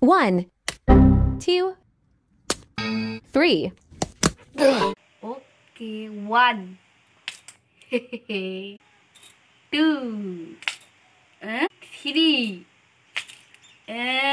One, two, three. Okay, one. two. Uh, three. Uh,